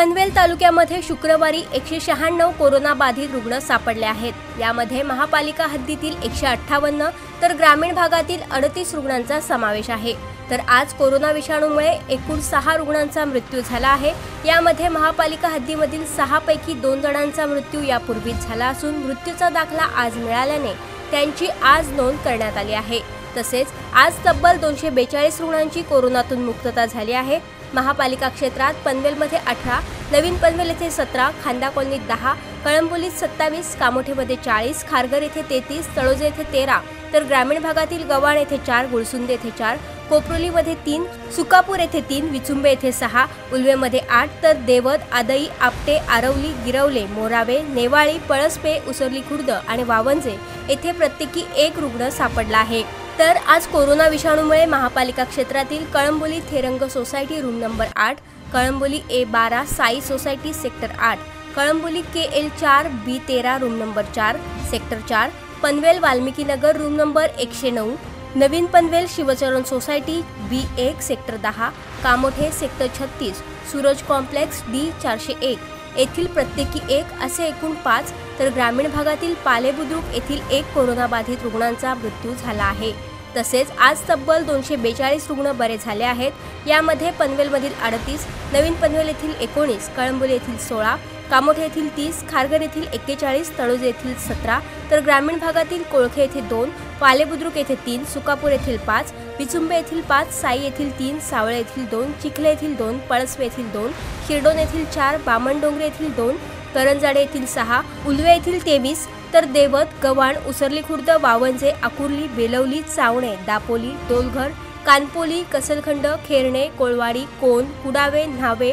पनवेल तालुक्यामध्ये शुक्रवारी एकशे शहाण्णव कोरोना बाधित रुग्ण सापडले आहेत. यामध्ये महापालिका हद्दीतील एकशे अठ्ठावन्न तर ग्रामीण भागातील अडतीस रुग्णांचा समावेश आहे. तर आज कोरोना विषाणूमुळे एकूण सहा रुग्णांचा मृत्यू झाला आहे. यामध्ये महापालिका हद्दीमधील सहा पैकी दोन जणांचा मृत्यू यापूर्वीच झाला असून मृत्यूचा दाखला आज मिळाल्याने त्यांची आज नोंद करण्यात आली आहे. तसेच आज तब्बल दोनशे बेचाळीस रुग्णांची कोरोनातून मुक्तता झाली आहे. महापालिका क्षेत्रात पनवेलमध्ये अठरा नवीन पनवेल येथे सतरा खांदा कॉलनीत दहा कळंबोलीत सत्तावीस कामोठेमध्ये चाळीस खारघर येथे तेहतीस तळोजे येथे तेरा तर ग्रामीण भागातील गव्हाण येथे चार गुळसुंदे येथे चार कोपरोलीमध्ये तीन सुकापूर येथे तीन विचुंबे येथे सहा उल्वेमध्ये आठ तर देवद आदई आपटे आरवली गिरवले मोरावे नेवाळी पळसपे उसरली खुर्द आणि वावंजे येथे प्रत्येकी एक रुग्ण सापडला आहे. तर आज कोरोना विषाणूमुळे महापालिका क्षेत्रातील कळंबोली थेरंग सोसायटी रूम नंबर आठ कळंबोली ए बारा साई सोसायटी सेक्टर आठ कळंबोली के एल चार बी तेरा रूम नंबर चार सेक्टर चार पनवेल वाल्मिकी नगर रूम नंबर एकशे नऊ नवीन पनवेल शिवचरण सोसायटी बी एक सेक्टर दहा कामोठे सेक्टर छत्तीस सूरज कॉम्प्लेक्स डी चारशे एक. येथील प्रत्येकी एक असे एकूण पाच तर ग्रामीण भागातील पालेबुद्रुक येथील एक कोरोनाबाधित रुग्णांचा मृत्यू झाला आहे. तसेच आज तब्बल दोनशे बेचाळीस रुग्ण बरे झाले आहेत. यामध्ये पनवेलमधील अडतीस नवीन पनवेल येथील एकोणीस कळंबोली येथील सोळा कामोठे येथील तीस खारघर येथील एक्केचाळीस तळोजे येथील सतरा तर ग्रामीण भागातील कोळखे येथे दोन पालेबुद्रुक येथे तीन सुकापूर येथील पाच विचुंबे येथील पाच साई येथील तीन सावळे येथील दोन चिखले येथील दोन पळसवे येथील दोन शिरडोन येथील चार बामणडोंगरे येथील दोन करंजाडे येथील सहा उलवे येथील तेवीस तर देवत गव्हाण उसरली खुर्द वावंजे आकुर्ली बेलवली चावणे दापोली डोलघर कानपोली कसलखंड खेरणे कोळवाडी कोण कुडावे न्हावे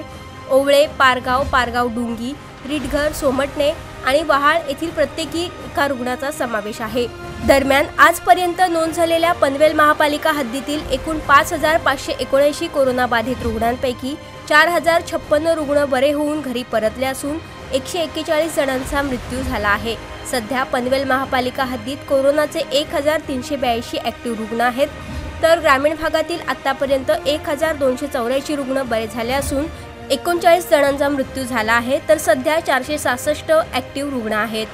ओवळे पारगाव पारगाव डुंगी रिटघर सोमटणे आणि वहाळ येथील प्रत्येकी एका रुग्णाचा समावेश आहे. दरम्यान आजपर्यंत नोंद झालेल्या पनवेल महापालिका हद्दीतील एकूण पाच हजार पाचशे एकोणऐंशी कोरोनाबाधित रुग्णांपैकी चार हजार छप्पन्न रुग्ण बरे होऊन घरी परतले असून एकशे एक्केचाळीस जणांचा मृत्यू झाला आहे. सध्या पनवेल महापालिका हद्दीत कोरोनाचे एक हजार तीनशे ब्याऐंशी ॲक्टिव्ह रुग्ण आहेत. तर ग्रामीण भागातील आत्तापर्यंत एक हजार दोनशे चौऱ्याऐंशी रुग्ण बरे झाले असून एकोणचाळीस जणांचा मृत्यू झाला आहे. तर सध्या चारशे सहासष्ट ॲक्टिव्ह रुग्ण आहेत.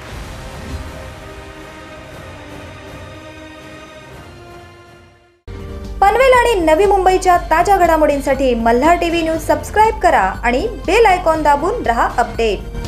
पनवेल आणि नवी मुंबईच्या ताज्या घडामोडींसाठी मल्हार टीव्ही न्यूज सबस्क्राईब करा आणि बेल आयकॉन दाबून रहा अपडेट.